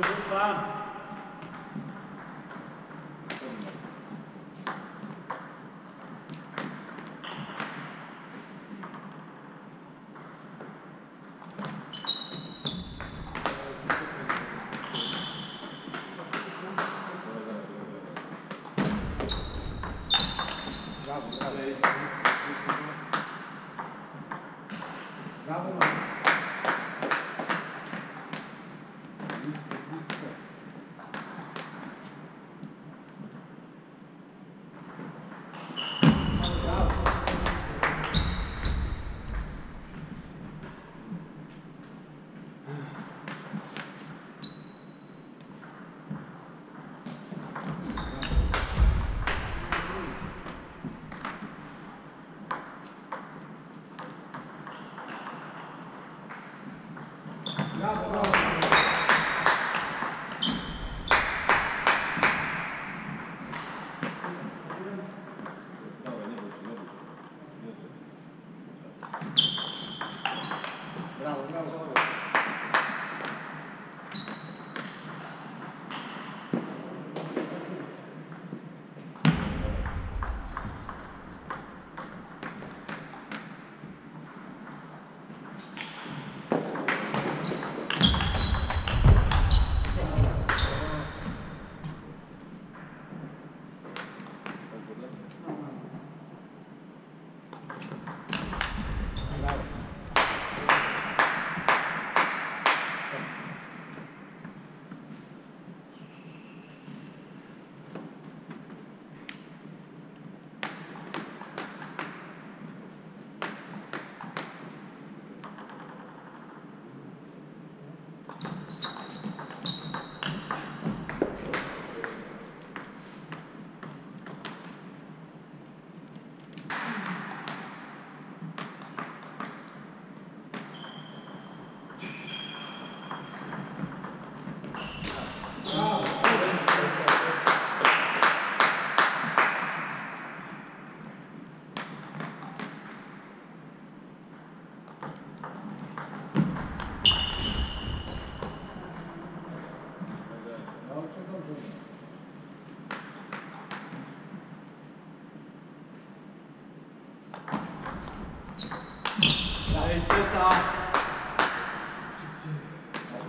Vamos juntar.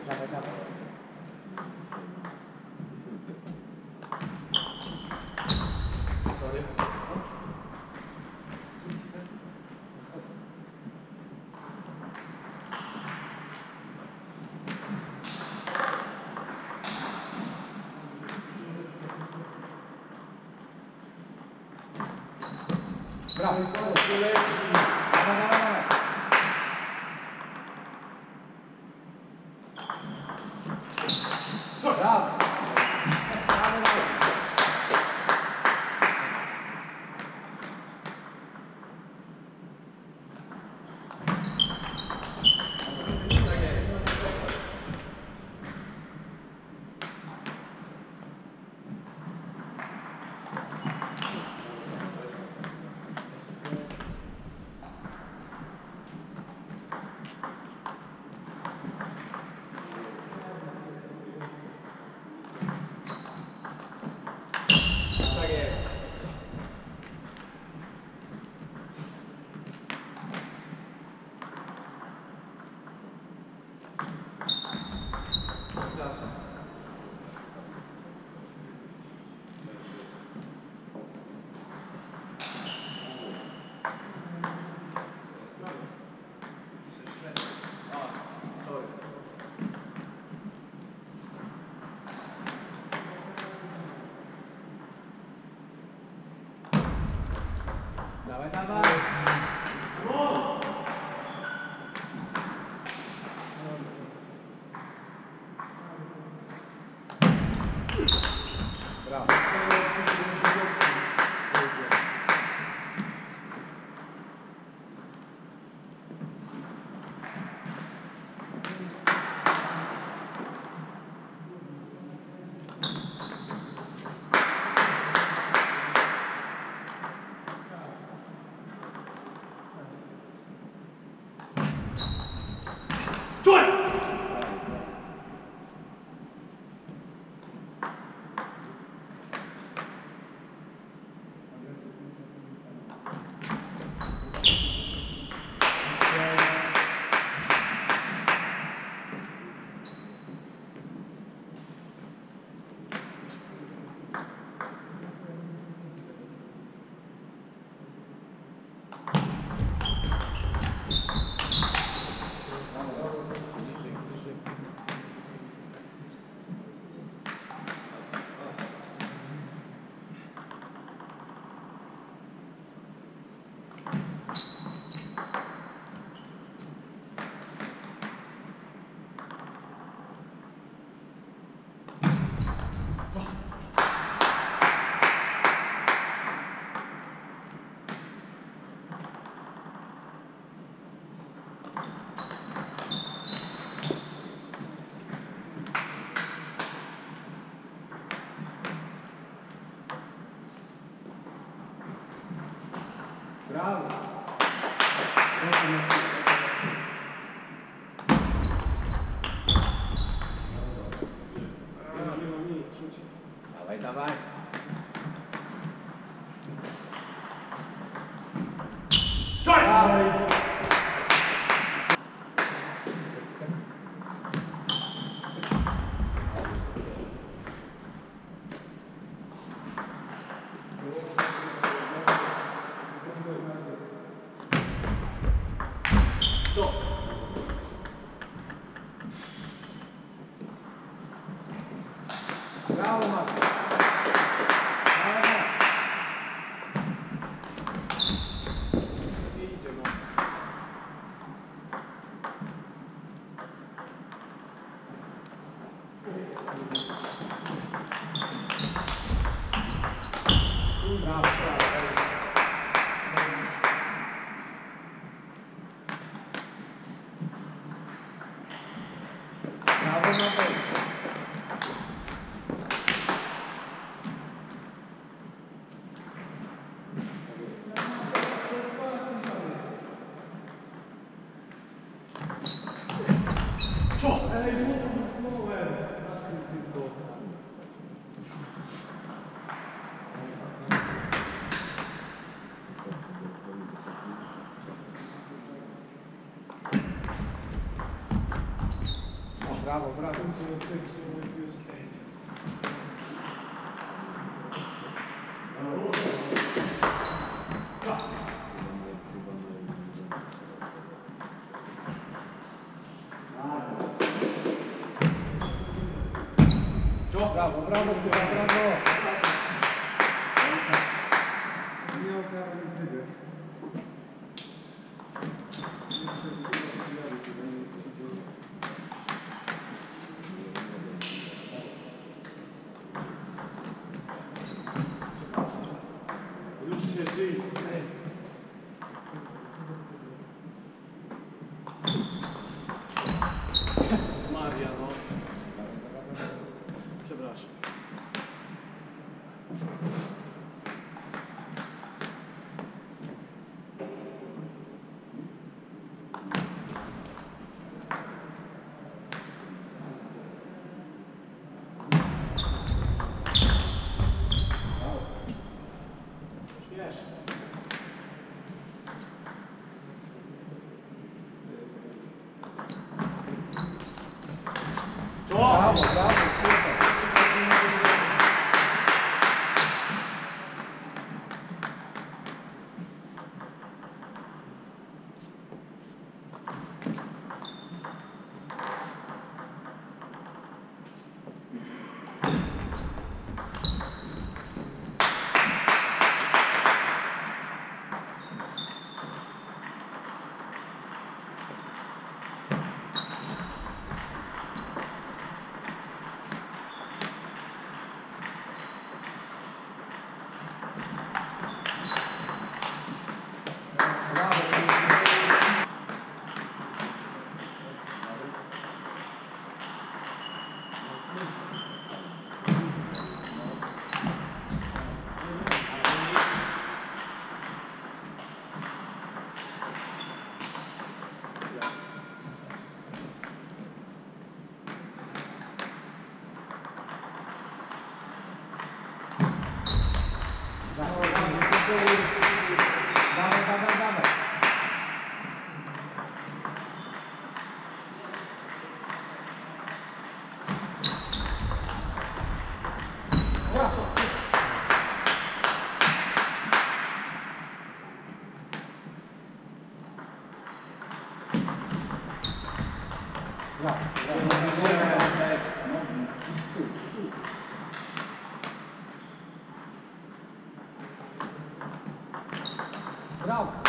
Gracias. Bravo! 我不知道。Bravo!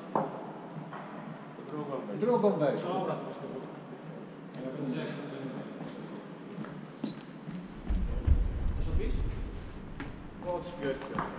Drugą weź. Drugą weź. Dobra, That's good.